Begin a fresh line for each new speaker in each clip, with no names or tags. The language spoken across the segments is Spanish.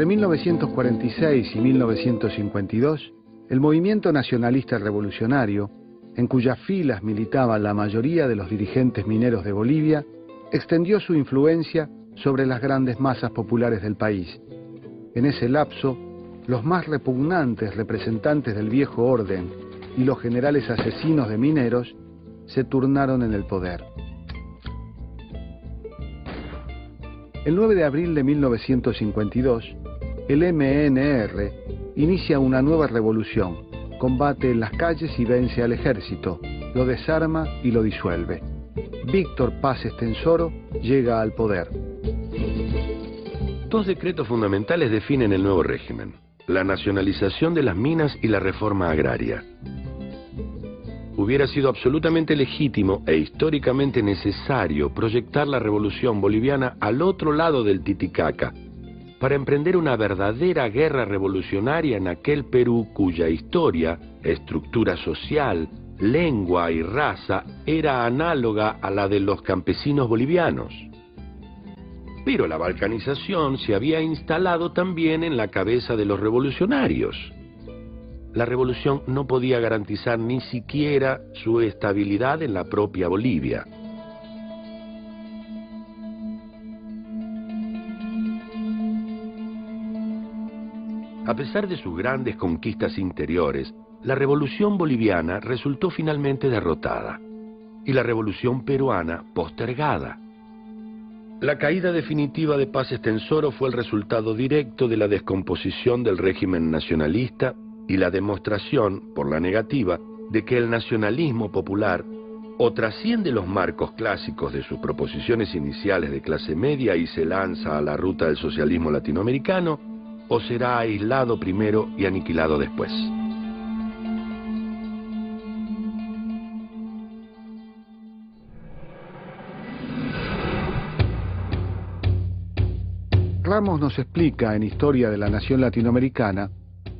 Entre 1946 y 1952, el movimiento nacionalista revolucionario, en cuyas filas militaban la mayoría de los dirigentes mineros de Bolivia, extendió su influencia sobre las grandes masas populares del país. En ese lapso, los más repugnantes representantes del viejo orden y los generales asesinos de mineros se turnaron en el poder. El 9 de abril de 1952, el MNR inicia una nueva revolución, combate en las calles y vence al ejército, lo desarma y lo disuelve. Víctor Paz Estensoro llega al poder.
Dos decretos fundamentales definen el nuevo régimen, la nacionalización de las minas y la reforma agraria hubiera sido absolutamente legítimo e históricamente necesario proyectar la revolución boliviana al otro lado del Titicaca, para emprender una verdadera guerra revolucionaria en aquel Perú cuya historia, estructura social, lengua y raza era análoga a la de los campesinos bolivianos. Pero la balcanización se había instalado también en la cabeza de los revolucionarios la revolución no podía garantizar ni siquiera su estabilidad en la propia Bolivia. A pesar de sus grandes conquistas interiores, la revolución boliviana resultó finalmente derrotada y la revolución peruana postergada. La caída definitiva de Paz Estensoro fue el resultado directo de la descomposición del régimen nacionalista y la demostración, por la negativa, de que el nacionalismo popular o trasciende los marcos clásicos de sus proposiciones iniciales de clase media y se lanza a la ruta del socialismo latinoamericano, o será aislado primero y aniquilado después.
Ramos nos explica en Historia de la Nación Latinoamericana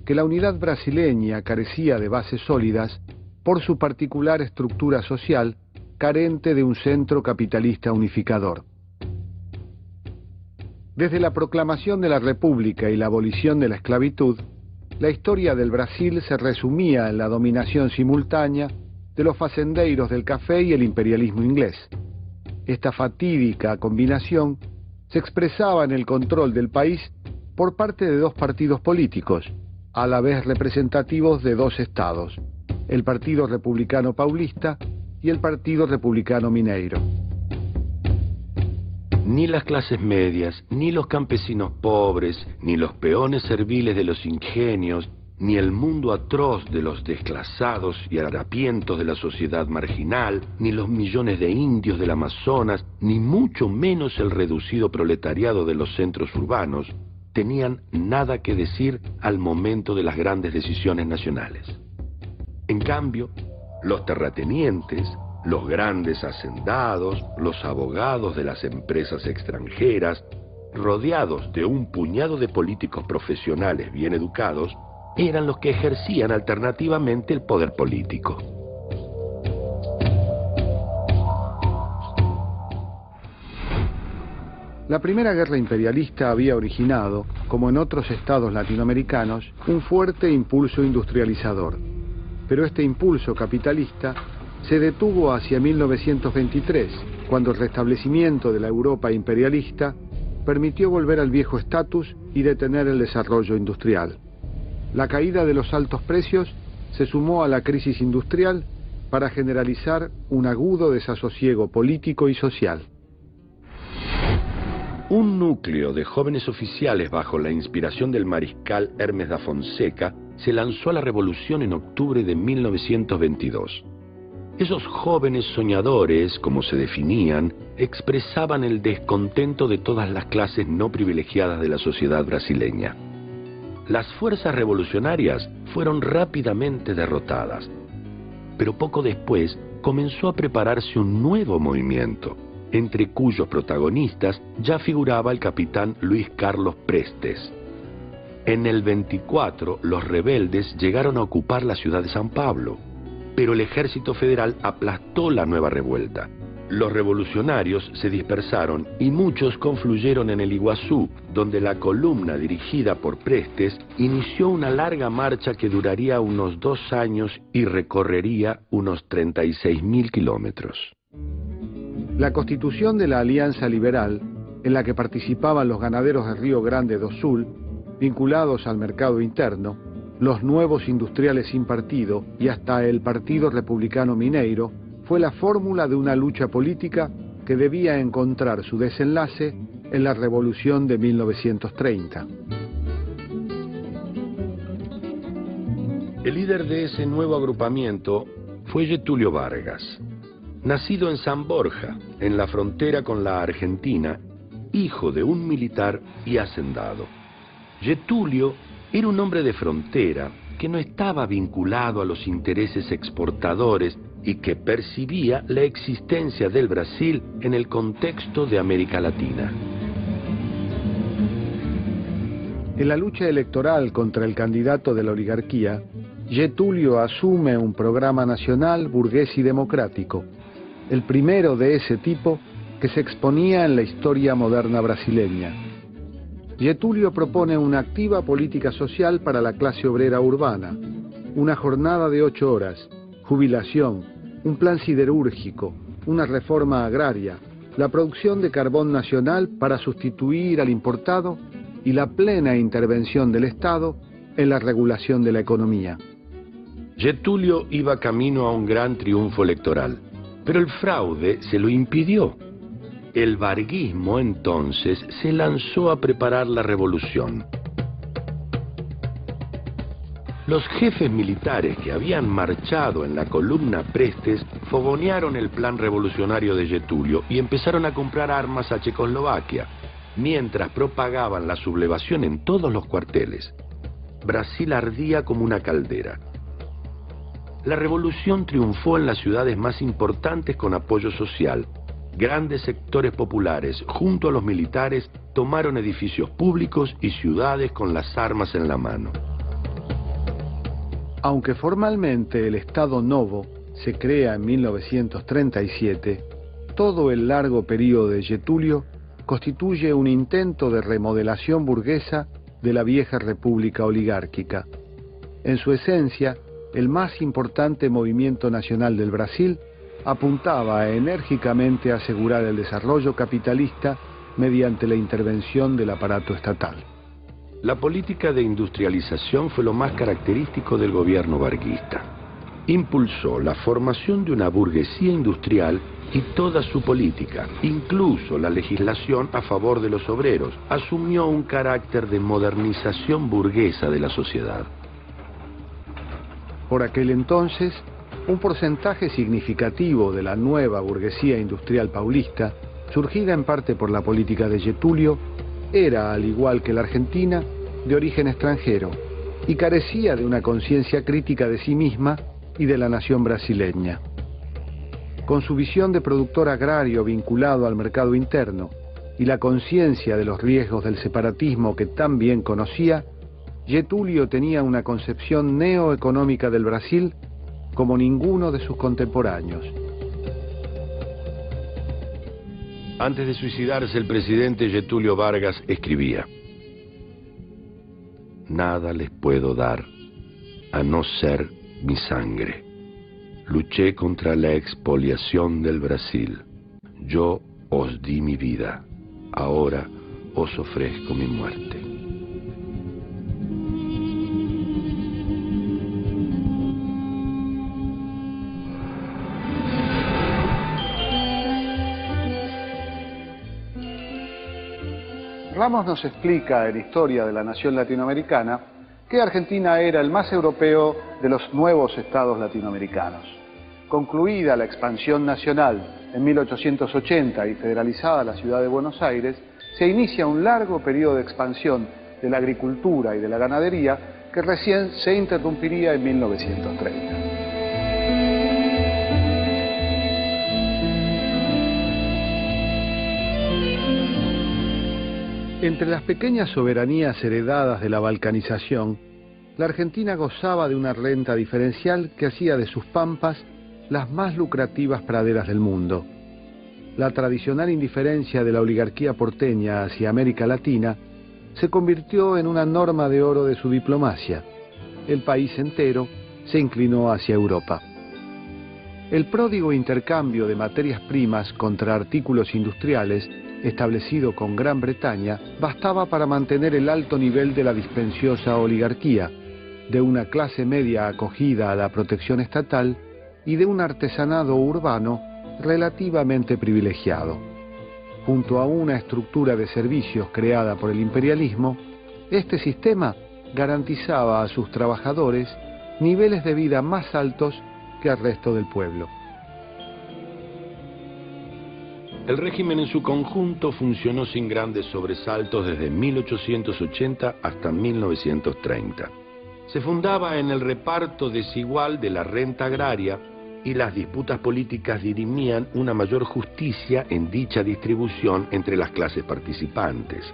que la unidad brasileña carecía de bases sólidas por su particular estructura social carente de un centro capitalista unificador. Desde la proclamación de la República y la abolición de la esclavitud, la historia del Brasil se resumía en la dominación simultánea de los facendeiros del café y el imperialismo inglés. Esta fatídica combinación se expresaba en el control del país por parte de dos partidos políticos, a la vez representativos de dos estados, el Partido Republicano Paulista y el Partido Republicano Mineiro.
Ni las clases medias, ni los campesinos pobres, ni los peones serviles de los ingenios, ni el mundo atroz de los desclasados y harapientos de la sociedad marginal, ni los millones de indios del Amazonas, ni mucho menos el reducido proletariado de los centros urbanos, tenían nada que decir al momento de las grandes decisiones nacionales. En cambio, los terratenientes, los grandes hacendados, los abogados de las empresas extranjeras, rodeados de un puñado de políticos profesionales bien educados, eran los que ejercían alternativamente el poder político.
La Primera Guerra Imperialista había originado, como en otros estados latinoamericanos, un fuerte impulso industrializador. Pero este impulso capitalista se detuvo hacia 1923, cuando el restablecimiento de la Europa imperialista permitió volver al viejo estatus y detener el desarrollo industrial. La caída de los altos precios se sumó a la crisis industrial para generalizar un agudo desasosiego político y social.
Un núcleo de jóvenes oficiales bajo la inspiración del mariscal Hermes da Fonseca se lanzó a la revolución en octubre de 1922. Esos jóvenes soñadores, como se definían, expresaban el descontento de todas las clases no privilegiadas de la sociedad brasileña. Las fuerzas revolucionarias fueron rápidamente derrotadas, pero poco después comenzó a prepararse un nuevo movimiento entre cuyos protagonistas ya figuraba el capitán Luis Carlos Prestes. En el 24, los rebeldes llegaron a ocupar la ciudad de San Pablo, pero el ejército federal aplastó la nueva revuelta Los revolucionarios se dispersaron y muchos confluyeron en el Iguazú, donde la columna dirigida por Prestes inició una larga marcha que duraría unos dos años y recorrería unos 36 mil kilómetros.
La constitución de la Alianza Liberal, en la que participaban los ganaderos de Río Grande do Sul, vinculados al mercado interno, los nuevos industriales sin partido y hasta el Partido Republicano Mineiro, fue la fórmula de una lucha política que debía encontrar su desenlace en la Revolución de 1930.
El líder de ese nuevo agrupamiento fue Getulio Vargas, nacido en San Borja, en la frontera con la Argentina, hijo de un militar y hacendado. Getulio era un hombre de frontera que no estaba vinculado a los intereses exportadores y que percibía la existencia del Brasil en el contexto de América Latina.
En la lucha electoral contra el candidato de la oligarquía, Getulio asume un programa nacional burgués y democrático, el primero de ese tipo que se exponía en la historia moderna brasileña. Getulio propone una activa política social para la clase obrera urbana, una jornada de ocho horas, jubilación, un plan siderúrgico, una reforma agraria, la producción de carbón nacional para sustituir al importado y la plena intervención del Estado en la regulación de la economía.
Getulio iba camino a un gran triunfo electoral, pero el fraude se lo impidió. El varguismo entonces se lanzó a preparar la revolución. Los jefes militares que habían marchado en la columna Prestes fogonearon el plan revolucionario de Getulio y empezaron a comprar armas a Checoslovaquia, mientras propagaban la sublevación en todos los cuarteles. Brasil ardía como una caldera. La revolución triunfó en las ciudades más importantes con apoyo social. Grandes sectores populares, junto a los militares, tomaron edificios públicos y ciudades con las armas en la mano.
Aunque formalmente el Estado Novo se crea en 1937, todo el largo periodo de Getulio constituye un intento de remodelación burguesa de la vieja república oligárquica. En su esencia, el más importante movimiento nacional del Brasil apuntaba enérgicamente a asegurar el desarrollo capitalista mediante la intervención del aparato estatal.
La política de industrialización fue lo más característico del gobierno varguista. Impulsó la formación de una burguesía industrial y toda su política, incluso la legislación a favor de los obreros, asumió un carácter de modernización burguesa de la sociedad.
Por aquel entonces, un porcentaje significativo de la nueva burguesía industrial paulista, surgida en parte por la política de Getulio, era, al igual que la Argentina, de origen extranjero y carecía de una conciencia crítica de sí misma y de la nación brasileña. Con su visión de productor agrario vinculado al mercado interno y la conciencia de los riesgos del separatismo que tan bien conocía, Getulio tenía una concepción neoeconómica del Brasil como ninguno de sus contemporáneos.
Antes de suicidarse, el presidente Getulio Vargas escribía, Nada les puedo dar a no ser mi sangre. Luché contra la expoliación del Brasil. Yo os di mi vida. Ahora os ofrezco mi muerte.
Nos explica en Historia de la Nación Latinoamericana que Argentina era el más europeo de los nuevos estados latinoamericanos. Concluida la expansión nacional en 1880 y federalizada la ciudad de Buenos Aires, se inicia un largo periodo de expansión de la agricultura y de la ganadería que recién se interrumpiría en 1930. Entre las pequeñas soberanías heredadas de la balcanización, la Argentina gozaba de una renta diferencial que hacía de sus pampas las más lucrativas praderas del mundo. la tradicional indiferencia de la oligarquía porteña hacia América Latina se convirtió en una norma de oro de su diplomacia. El país entero se inclinó hacia Europa. El pródigo intercambio de materias primas contra artículos industriales establecido con Gran Bretaña bastaba para mantener el alto nivel de la dispensiosa oligarquía, de una clase media acogida a la protección estatal y de un artesanado urbano relativamente privilegiado. Junto a una estructura de servicios creada por el imperialismo, este sistema garantizaba a sus trabajadores niveles de vida más altos que al resto del pueblo.
El régimen en su conjunto funcionó sin grandes sobresaltos desde 1880 hasta 1930. Se fundaba en el reparto desigual de la renta agraria y las disputas políticas dirimían una mayor justicia en dicha distribución entre las clases participantes.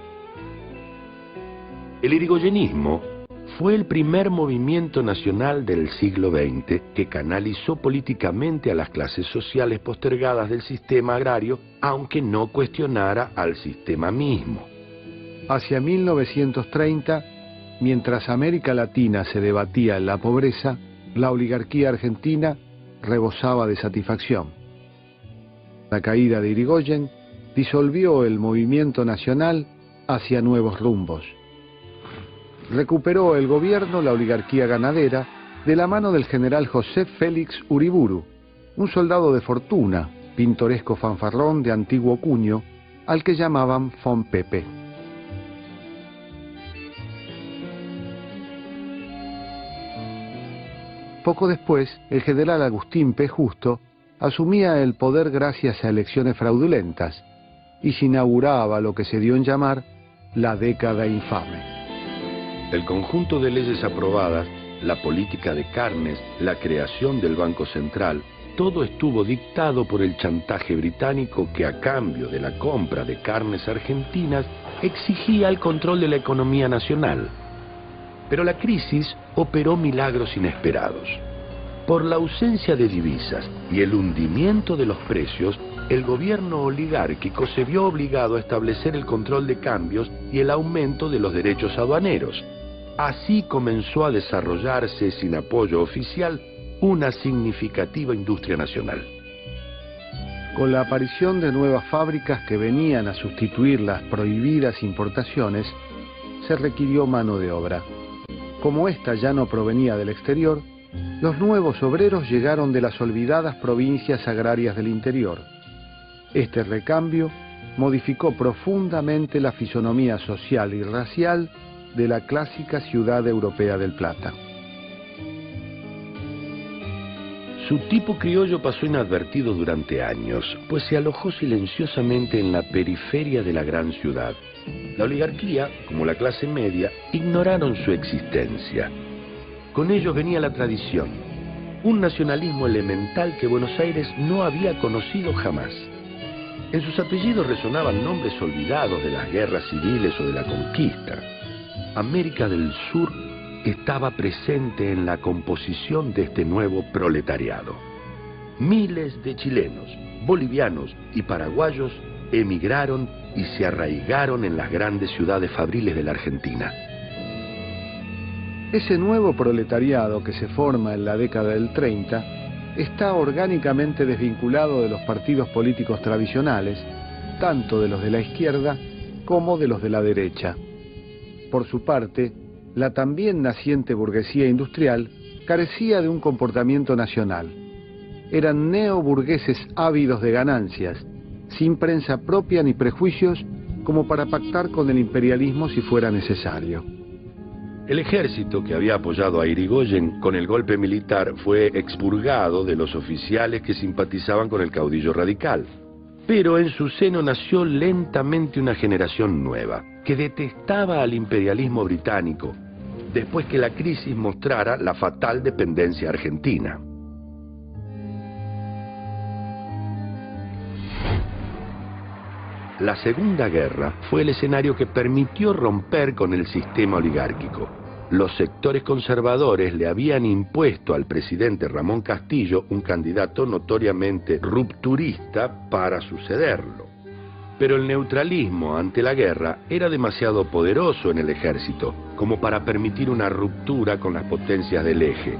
El irigoyenismo fue el primer movimiento nacional del siglo XX que canalizó políticamente a las clases sociales postergadas del sistema agrario, aunque no cuestionara al sistema mismo.
Hacia 1930, mientras América Latina se debatía en la pobreza, la oligarquía argentina rebosaba de satisfacción. La caída de Irigoyen disolvió el movimiento nacional hacia nuevos rumbos. Recuperó el gobierno la oligarquía ganadera de la mano del general José Félix Uriburu, un soldado de fortuna, pintoresco fanfarrón de antiguo cuño, al que llamaban Fon Pepe. Poco después, el general Agustín P. Justo asumía el poder gracias a elecciones fraudulentas y se inauguraba lo que se dio en llamar la década infame.
El conjunto de leyes aprobadas, la política de carnes, la creación del Banco Central, todo estuvo dictado por el chantaje británico que a cambio de la compra de carnes argentinas exigía el control de la economía nacional. Pero la crisis operó milagros inesperados. Por la ausencia de divisas y el hundimiento de los precios, el gobierno oligárquico se vio obligado a establecer el control de cambios y el aumento de los derechos aduaneros. Así comenzó a desarrollarse sin apoyo oficial una significativa industria nacional.
Con la aparición de nuevas fábricas que venían a sustituir las prohibidas importaciones, se requirió mano de obra. Como ésta ya no provenía del exterior, los nuevos obreros llegaron de las olvidadas provincias agrarias del interior. Este recambio modificó profundamente la fisonomía social y racial de la clásica ciudad europea del Plata.
Su tipo criollo pasó inadvertido durante años, pues se alojó silenciosamente en la periferia de la gran ciudad. La oligarquía, como la clase media, ignoraron su existencia. Con ello venía la tradición, un nacionalismo elemental que Buenos Aires no había conocido jamás. En sus apellidos resonaban nombres olvidados de las guerras civiles o de la conquista. América del Sur estaba presente en la composición de este nuevo proletariado. Miles de chilenos, bolivianos y paraguayos emigraron y se arraigaron en las grandes ciudades fabriles de la Argentina.
Ese nuevo proletariado que se forma en la década del 30 está orgánicamente desvinculado de los partidos políticos tradicionales, tanto de los de la izquierda como de los de la derecha. Por su parte, la también naciente burguesía industrial carecía de un comportamiento nacional. Eran neoburgueses ávidos de ganancias, sin prensa propia ni prejuicios como para pactar con el imperialismo si fuera necesario.
El ejército que había apoyado a Irigoyen con el golpe militar fue expurgado de los oficiales que simpatizaban con el caudillo radical. Pero en su seno nació lentamente una generación nueva, que detestaba al imperialismo británico, después que la crisis mostrara la fatal dependencia argentina. La Segunda Guerra fue el escenario que permitió romper con el sistema oligárquico. Los sectores conservadores le habían impuesto al presidente Ramón Castillo un candidato notoriamente rupturista para sucederlo. Pero el neutralismo ante la guerra era demasiado poderoso en el ejército como para permitir una ruptura con las potencias del eje.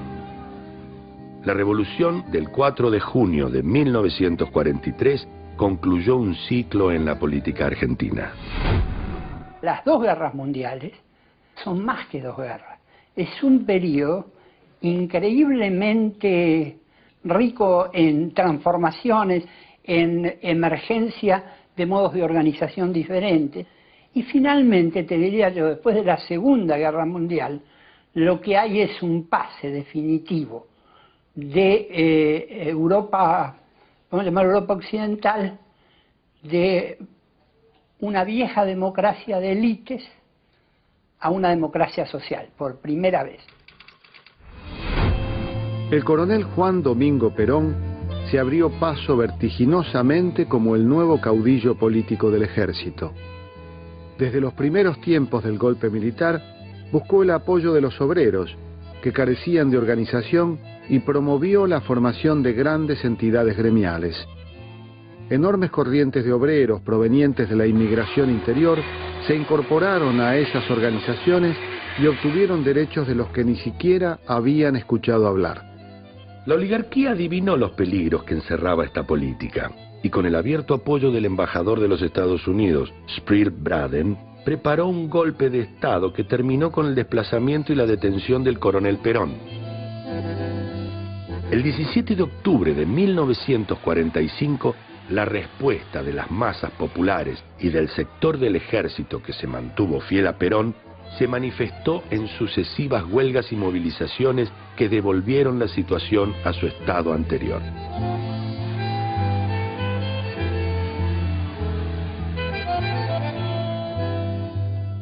La revolución del 4 de junio de 1943 concluyó un ciclo en la política argentina.
Las dos guerras mundiales son más que dos guerras. Es un periodo increíblemente rico en transformaciones, en emergencia de modos de organización diferentes. Y finalmente, te diría yo, después de la Segunda Guerra Mundial, lo que hay es un pase definitivo de eh, Europa, vamos a llamar Europa Occidental, de una vieja democracia de élites a una democracia social, por primera vez.
El coronel Juan Domingo Perón se abrió paso vertiginosamente como el nuevo caudillo político del ejército. Desde los primeros tiempos del golpe militar, buscó el apoyo de los obreros, que carecían de organización, y promovió la formación de grandes entidades gremiales. Enormes corrientes de obreros provenientes de la inmigración interior se incorporaron a esas organizaciones y obtuvieron derechos de los que ni siquiera habían escuchado hablar.
La oligarquía adivinó los peligros que encerraba esta política y con el abierto apoyo del embajador de los Estados Unidos, Sprier Braden, preparó un golpe de Estado que terminó con el desplazamiento y la detención del coronel Perón. El 17 de octubre de 1945, la respuesta de las masas populares y del sector del ejército que se mantuvo fiel a Perón se manifestó en sucesivas huelgas y movilizaciones que devolvieron la situación a su estado anterior.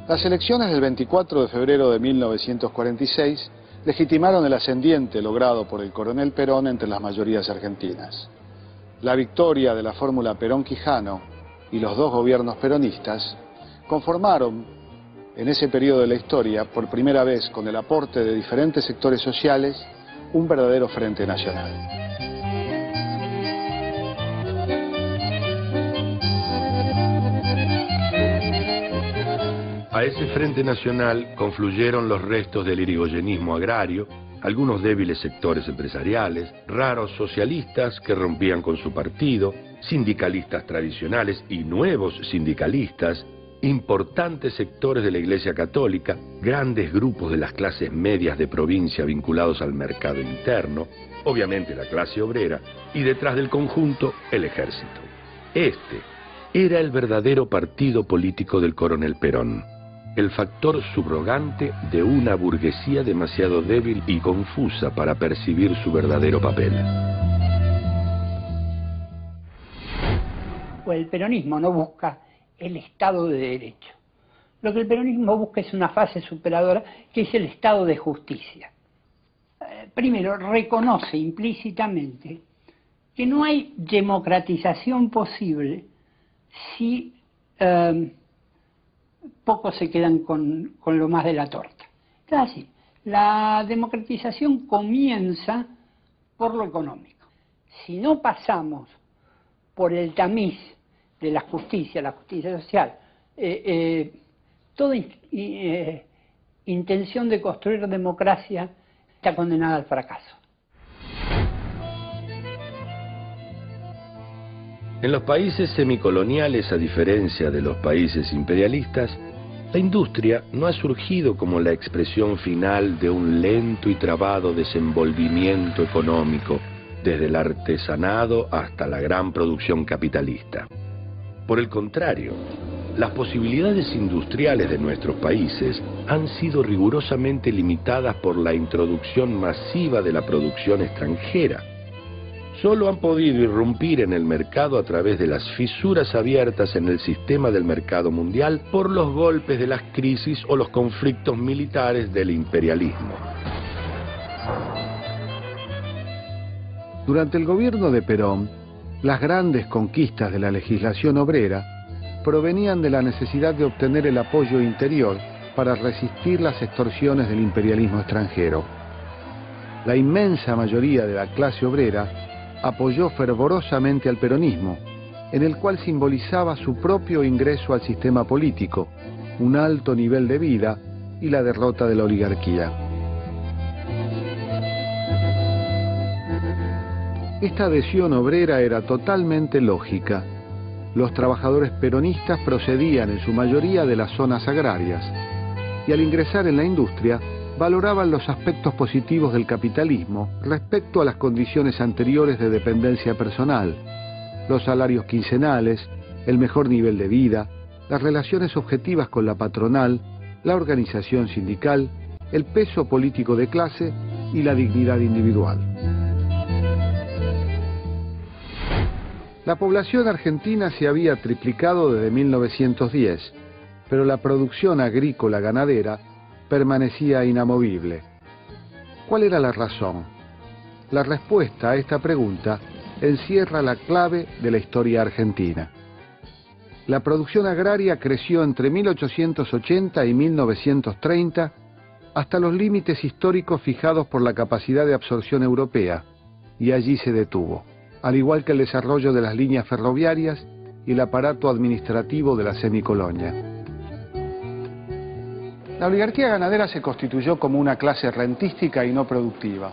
Las elecciones del 24 de febrero de 1946 legitimaron el ascendiente logrado por el coronel Perón entre las mayorías argentinas. La victoria de la fórmula Perón-Quijano y los dos gobiernos peronistas conformaron en ese periodo de la historia, por primera vez con el aporte de diferentes sectores sociales, un verdadero frente nacional.
A ese Frente Nacional confluyeron los restos del irigoyenismo agrario, algunos débiles sectores empresariales, raros socialistas que rompían con su partido, sindicalistas tradicionales y nuevos sindicalistas, importantes sectores de la Iglesia Católica, grandes grupos de las clases medias de provincia vinculados al mercado interno, obviamente la clase obrera, y detrás del conjunto el ejército. Este era el verdadero partido político del coronel Perón el factor subrogante de una burguesía demasiado débil y confusa para percibir su verdadero papel.
Pues el peronismo no busca el Estado de Derecho. Lo que el peronismo busca es una fase superadora, que es el Estado de Justicia. Eh, primero, reconoce implícitamente que no hay democratización posible si eh, pocos se quedan con, lo más de la torta. Es así, la democratización comienza por lo económico. Si no pasamos por el tamiz de la justicia, la justicia social, eh, eh, toda eh, intención de construir democracia está condenada al fracaso.
En los países semicoloniales, a diferencia de los países imperialistas, la industria no ha surgido como la expresión final de un lento y trabado desenvolvimiento económico, desde el artesanado hasta la gran producción capitalista. Por el contrario, las posibilidades industriales de nuestros países han sido rigurosamente limitadas por la introducción masiva de la producción extranjera, solo han podido irrumpir en el mercado a través de las fisuras abiertas en el sistema del mercado mundial por los golpes de las crisis o los conflictos militares del imperialismo.
Durante el gobierno de Perón, las grandes conquistas de la legislación obrera provenían de la necesidad de obtener el apoyo interior para resistir las extorsiones del imperialismo extranjero. La inmensa mayoría de la clase obrera apoyó fervorosamente al peronismo, en el cual simbolizaba su propio ingreso al sistema político, un alto nivel de vida y la derrota de la oligarquía. Esta adhesión obrera era totalmente lógica. Los trabajadores peronistas procedían en su mayoría de las zonas agrarias y al ingresar en la industria valoraban los aspectos positivos del capitalismo respecto a las condiciones anteriores de dependencia personal, los salarios quincenales, el mejor nivel de vida, las relaciones objetivas con la patronal, la organización sindical, el peso político de clase y la dignidad individual. La población argentina se había triplicado desde 1910, pero la producción agrícola ganadera permanecía inamovible. ¿Cuál era la razón? La respuesta a esta pregunta encierra la clave de la historia argentina. La producción agraria creció entre 1880 y 1930 hasta los límites históricos fijados por la capacidad de absorción europea, y allí se detuvo, al igual que el desarrollo de las líneas ferroviarias y el aparato administrativo de la semicolonia. La oligarquía ganadera se constituyó como una clase rentística y no productiva,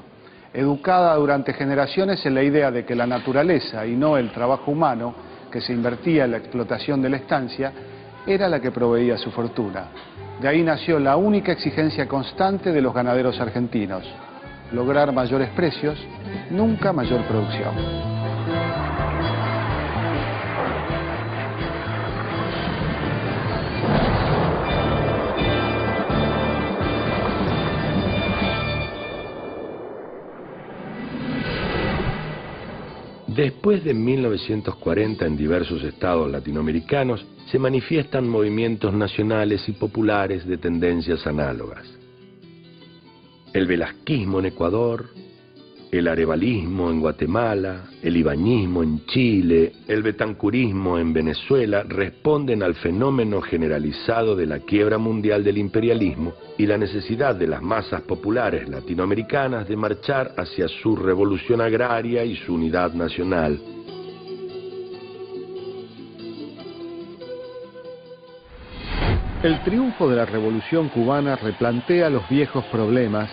educada durante generaciones en la idea de que la naturaleza y no el trabajo humano que se invertía en la explotación de la estancia era la que proveía su fortuna. De ahí nació la única exigencia constante de los ganaderos argentinos, lograr mayores precios, nunca mayor producción.
Después de 1940 en diversos estados latinoamericanos se manifiestan movimientos nacionales y populares de tendencias análogas. El velasquismo en Ecuador, el arevalismo en Guatemala, el ibañismo en Chile, el betancurismo en Venezuela responden al fenómeno generalizado de la quiebra mundial del imperialismo y la necesidad de las masas populares latinoamericanas de marchar hacia su revolución agraria y su unidad nacional.
El triunfo de la revolución cubana replantea los viejos problemas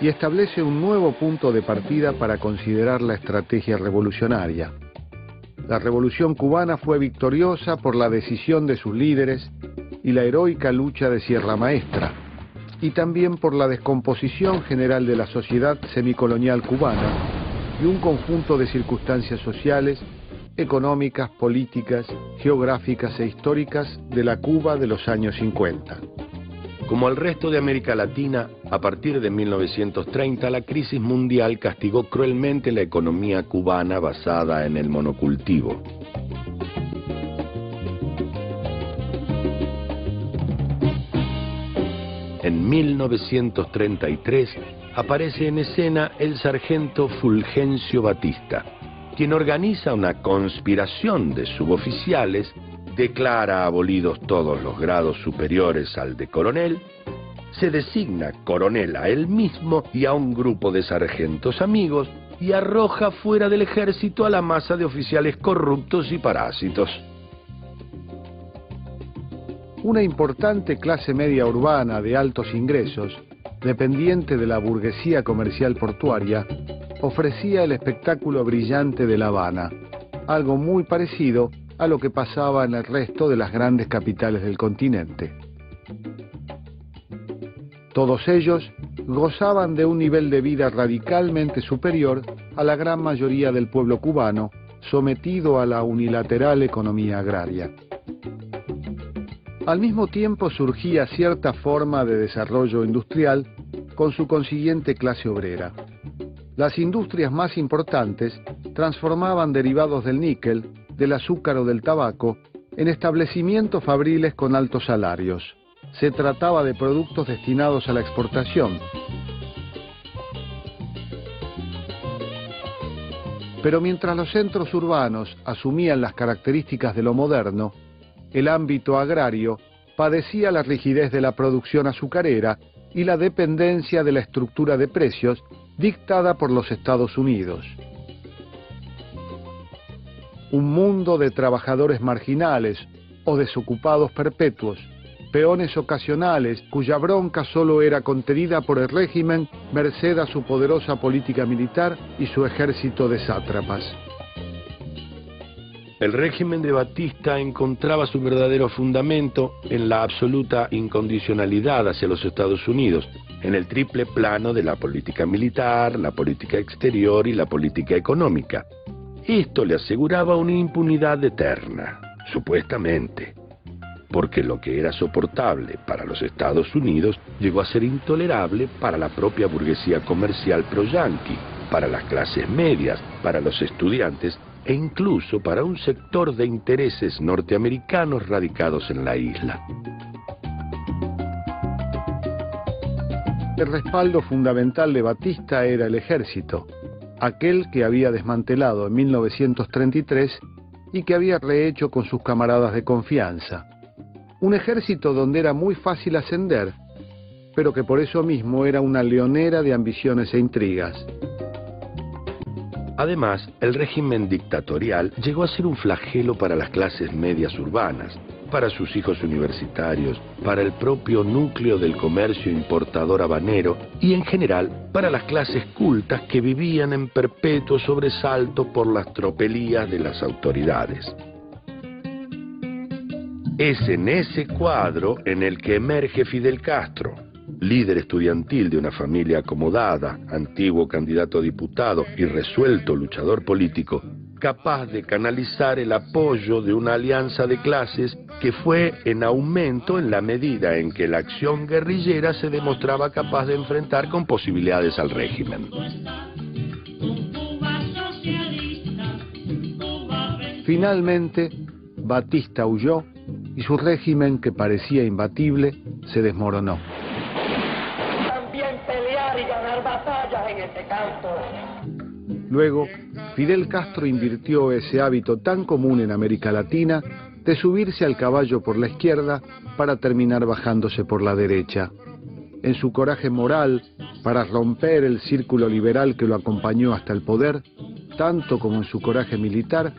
y establece un nuevo punto de partida para considerar la estrategia revolucionaria. La revolución cubana fue victoriosa por la decisión de sus líderes y la heroica lucha de Sierra Maestra, y también por la descomposición general de la sociedad semicolonial cubana y un conjunto de circunstancias sociales, económicas, políticas, geográficas e históricas de la Cuba de los años 50.
Como el resto de América Latina, a partir de 1930 la crisis mundial castigó cruelmente la economía cubana basada en el monocultivo. En 1933 aparece en escena el sargento Fulgencio Batista, quien organiza una conspiración de suboficiales declara abolidos todos los grados superiores al de coronel, se designa coronel a él mismo y a un grupo de sargentos amigos y arroja fuera del ejército a la masa de oficiales corruptos y parásitos.
Una importante clase media urbana de altos ingresos, dependiente de la burguesía comercial portuaria, ofrecía el espectáculo brillante de La Habana, algo muy parecido a lo que pasaba en el resto de las grandes capitales del continente. Todos ellos gozaban de un nivel de vida radicalmente superior a la gran mayoría del pueblo cubano, sometido a la unilateral economía agraria. Al mismo tiempo surgía cierta forma de desarrollo industrial con su consiguiente clase obrera. Las industrias más importantes transformaban derivados del níquel del azúcar o del tabaco en establecimientos fabriles con altos salarios. Se trataba de productos destinados a la exportación. Pero mientras los centros urbanos asumían las características de lo moderno, el ámbito agrario padecía la rigidez de la producción azucarera y la dependencia de la estructura de precios dictada por los Estados Unidos. Un mundo de trabajadores marginales o desocupados perpetuos, peones ocasionales cuya bronca solo era contenida por el régimen merced a su poderosa política militar y su ejército de sátrapas.
El régimen de Batista encontraba su verdadero fundamento en la absoluta incondicionalidad hacia los Estados Unidos, en el triple plano de la política militar, la política exterior y la política económica. Esto le aseguraba una impunidad eterna, supuestamente, porque lo que era soportable para los Estados Unidos llegó a ser intolerable para la propia burguesía comercial pro-yanqui, para las clases medias, para los estudiantes e incluso para un sector de intereses norteamericanos radicados en la isla.
El respaldo fundamental de Batista era el ejército, aquel que había desmantelado en 1933 y que había rehecho con sus camaradas de confianza. Un ejército donde era muy fácil ascender, pero que por eso mismo era una leonera de ambiciones e intrigas.
Además, el régimen dictatorial llegó a ser un flagelo para las clases medias urbanas, para sus hijos universitarios, para el propio núcleo del comercio importador habanero y en general para las clases cultas que vivían en perpetuo sobresalto por las tropelías de las autoridades. Es en ese cuadro en el que emerge Fidel Castro, líder estudiantil de una familia acomodada, antiguo candidato a diputado y resuelto luchador político, capaz de canalizar el apoyo de una alianza de clases que fue en aumento en la medida en que la acción guerrillera se demostraba capaz de enfrentar con posibilidades al régimen.
Finalmente, Batista huyó y su régimen, que parecía imbatible, se desmoronó. Luego, Fidel Castro invirtió ese hábito tan común en América Latina de subirse al caballo por la izquierda para terminar bajándose por la derecha. En su coraje moral para romper el círculo liberal que lo acompañó hasta el poder, tanto como en su coraje militar,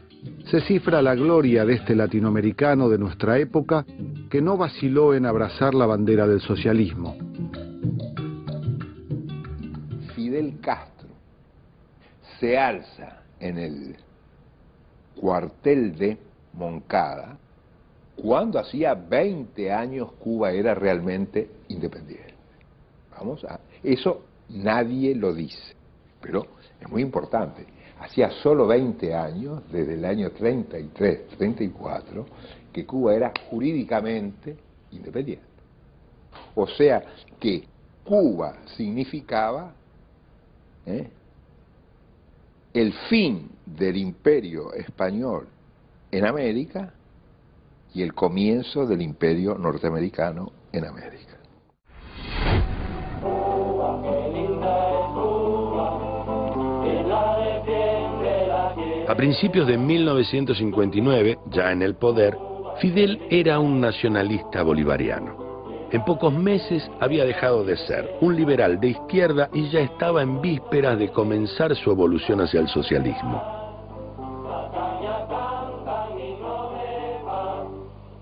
se cifra la gloria de este latinoamericano de nuestra época que no vaciló en abrazar la bandera del socialismo.
Fidel Castro se alza en el cuartel de Moncada cuando hacía 20 años Cuba era realmente independiente. Vamos a eso nadie lo dice, pero es muy importante. Hacía solo 20 años, desde el año 33, 34, que Cuba era jurídicamente independiente. O sea que Cuba significaba ¿eh? El fin del imperio español en América y el comienzo del imperio norteamericano en América.
A principios de 1959, ya en el poder, Fidel era un nacionalista bolivariano. En pocos meses había dejado de ser un liberal de izquierda y ya estaba en vísperas de comenzar su evolución hacia el socialismo.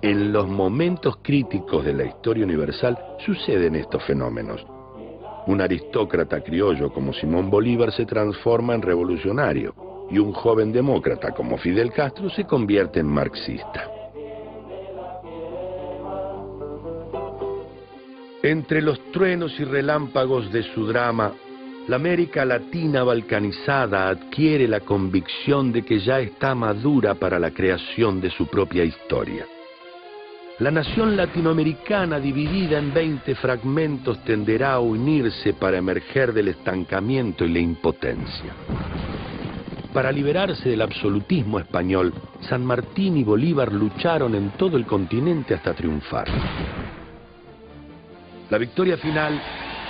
En los momentos críticos de la historia universal suceden estos fenómenos. Un aristócrata criollo como Simón Bolívar se transforma en revolucionario y un joven demócrata como Fidel Castro se convierte en marxista. Entre los truenos y relámpagos de su drama, la América Latina balcanizada adquiere la convicción de que ya está madura para la creación de su propia historia. La nación latinoamericana dividida en 20 fragmentos tenderá a unirse para emerger del estancamiento y la impotencia. Para liberarse del absolutismo español, San Martín y Bolívar lucharon en todo el continente hasta triunfar. La victoria final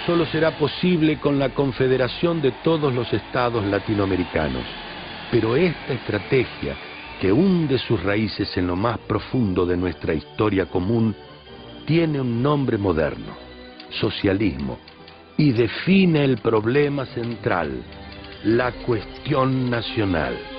solo será posible con la confederación de todos los estados latinoamericanos. Pero esta estrategia, que hunde sus raíces en lo más profundo de nuestra historia común, tiene un nombre moderno, socialismo, y define el problema central, la cuestión nacional.